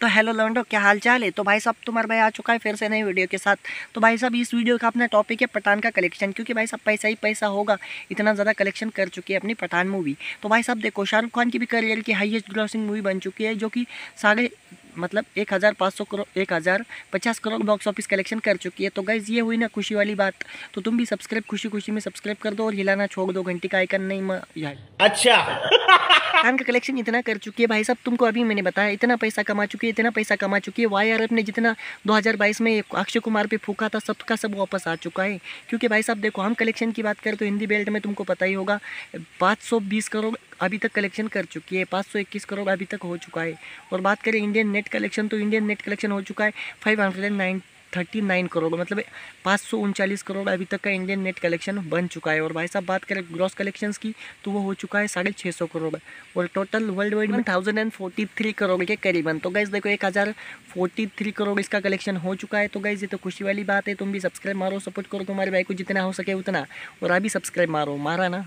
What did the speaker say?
तो हेलो लंडो क्या हाल चाल है? तो भाई साहब, तुम्हारा भाई आ चुका है फिर से नई वीडियो के साथ। तो भाई साहब, इस वीडियो का अपना टॉपिक है पठान का कलेक्शन क्योंकि भाई साहब, पैसा ही पैसा होगा। इतना ज़्यादा कलेक्शन कर चुकी है अपनी पठान मूवी तो भाई साहब, देखो, शाहरुख खान की भी करियर की हाईएस्ट ग्रॉसिंग मूवी बन चुकी है, जो कि साढ़े मतलब एक हज़ार पाँच सौ करोड़, एक हज़ार पचास करोड़ बॉक्स ऑफ़िस कलेक्शन कर चुकी है। तो गाइज़ ये हुई ना खुशी वाली बात। तो तुम भी सब्सक्राइब खुशी खुशी में सब्सक्राइब कर दो और हिलाना छोड़ दो, घंटी का आइकन नहीं म- अच्छा। खान का कलेक्शन इतना कर चुकी है भाई साहब, तुमको अभी मैंने बताया, इतना पैसा कमा चुकी है, इतना पैसा कमा चुकी है। वाई आर ने जितना 2022 में अक्षय कुमार पे फूका था, सबका सब वापस आ चुका है। क्योंकि भाई साहब, देखो, हम कलेक्शन की बात करें तो हिंदी बेल्ट में तुमको पता ही होगा 520 करोड़ अभी तक कलेक्शन कर चुकी है 521 करोड़ अभी तक हो चुका है। और बात करें इंडियन नेट कलेक्शन तो इंडियन नेट कलेक्शन हो चुका है five hundred nine thirty nine crore मतलब पाँच सौ उनचालीस करोड़ अभी तक का इंडियन नेट कलेक्शन बन चुका है। और भाई साहब, बात करें ग्रॉस कलेक्शंस की तो वो हो चुका है साढ़े छः सौ करोड़। और टोटल वर्ल्ड वाइड में thousand and forty three crore के करीबन तो गैस देखो, एक हज़ार फोर्टी थ्री करोड़ इसका कलेक्शन हो चुका है। तो गैस ये तो खुशी वाली बात है। तुम भी सब्सक्राइब मारो सपोर्ट करो तुम्हारे भाई को जितना हो सके उतना। और अभी सब्सक्राइब मारो, मारा ना।